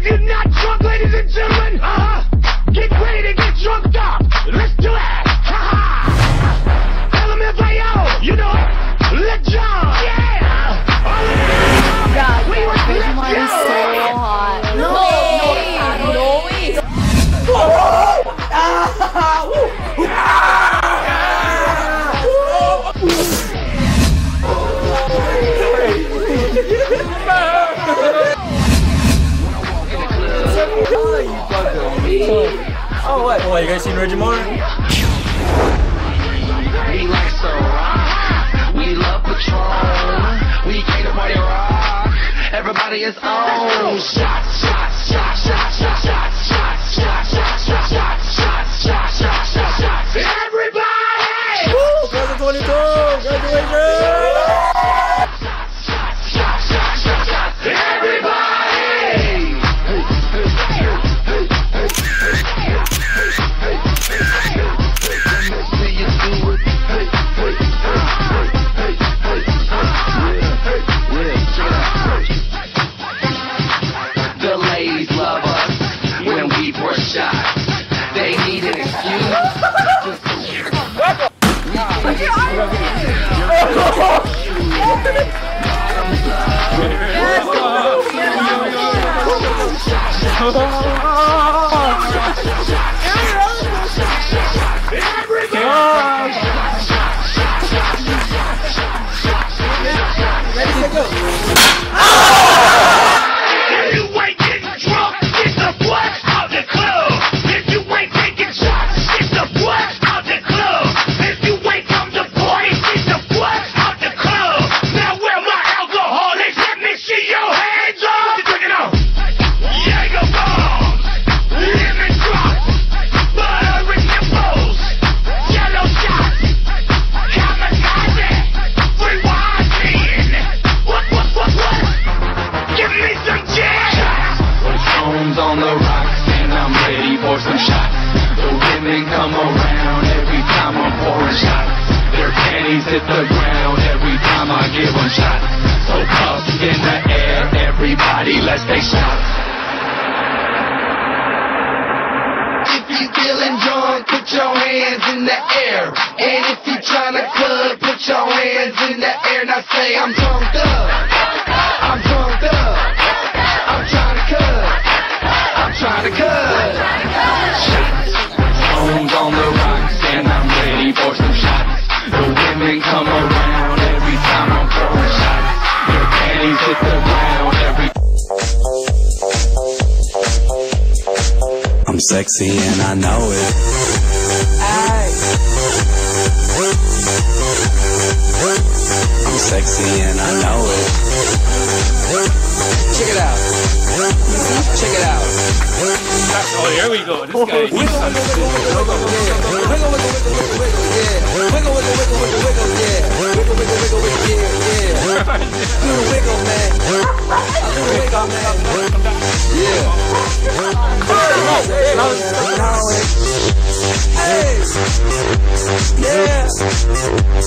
If you're not drunk, ladies and gentlemen, uh-huh. why you guys seen Reggie Moore? 疼啊 as they shout. If you feeling drunk, put your hands in the air. And if you tryna cut, put your hands in the air. Now say I'm drunk up. sexy and I know it. I'm sexy and I know it. Check it out. Check it out. Oh, here we go. This guy. Wiggle, wiggle, wiggle, wiggle, wiggle, wiggle, wiggle, wiggle, wiggle, yeah. Wiggle, wiggle, wiggle, wiggle, wiggle, yeah.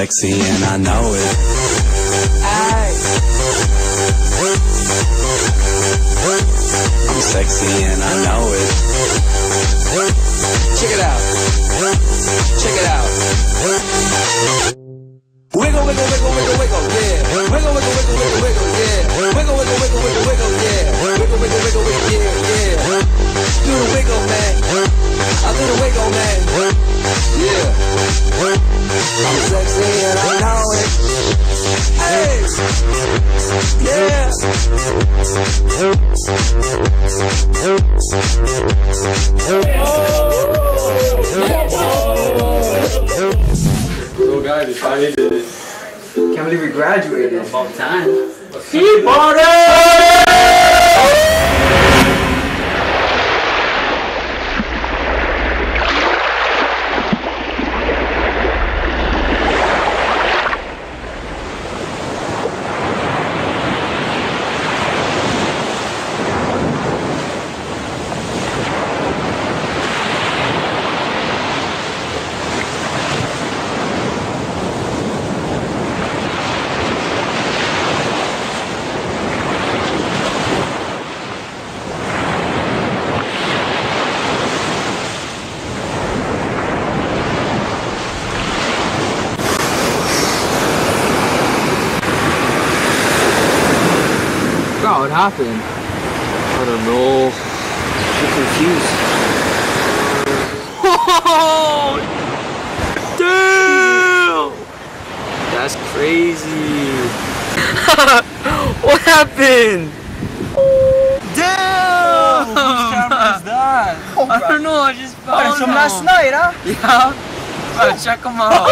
sexy and I know it. God, we finally did it. Can't believe we graduated. About time. Keep on it! Happened? I don't know. I'm confused. Damn! That's crazy. what happened? Damn! Whose camera is that? I don't know, I just found Oh, that's from last night, huh? Yeah? Bro, check them out.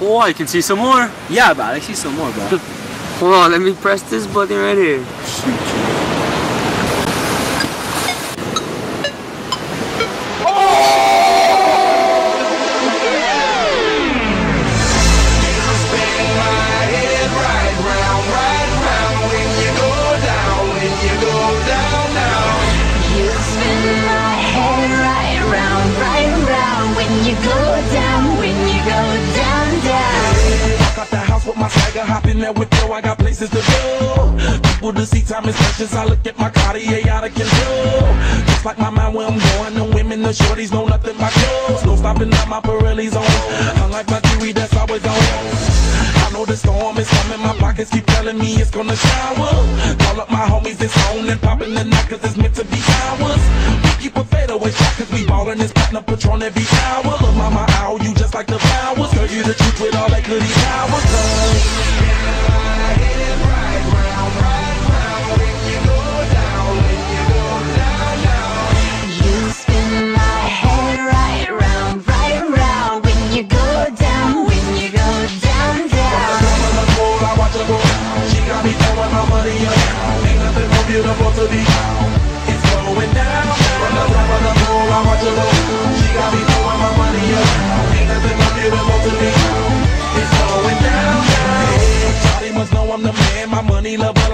Oh, I can see some more. yeah, bro, I see some more, bro. Hold on, let me press this button right here. There with yo. I got places to go. People to see, time is precious. I look at my Cartier out of control. Just like my mind where I'm going. The women, the shorties know nothing but clothes. No stopping at my Pirelli's on. Unlike my jewelry that's always on. I know the storm is coming. My pockets keep telling me it's gonna shower. Call up my homies, it's on and popping the night 'cause it's meant to be ours. We keep a fadeaway shot 'cause we ballin' this platinum patron every hour. Look, mama, ow, you just like the.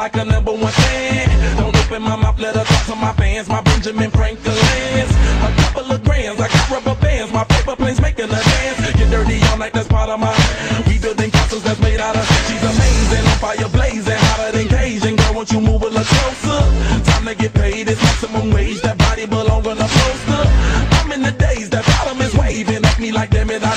Like a number one fan. Don't open my mouth, let her talk to my fans. My Benjamin Franklin's. A couple of grands, I got rubber bands. My paper planes making a dance. Get dirty all night, that's part of my. We building castles that's made out of. She's amazing, on fire blazing, hotter than Cajun. Girl, won't you move a little closer? Time to get paid, it's maximum wage. That body belong on a poster. I'm in the days, that bottom is waving at me like, damn it, I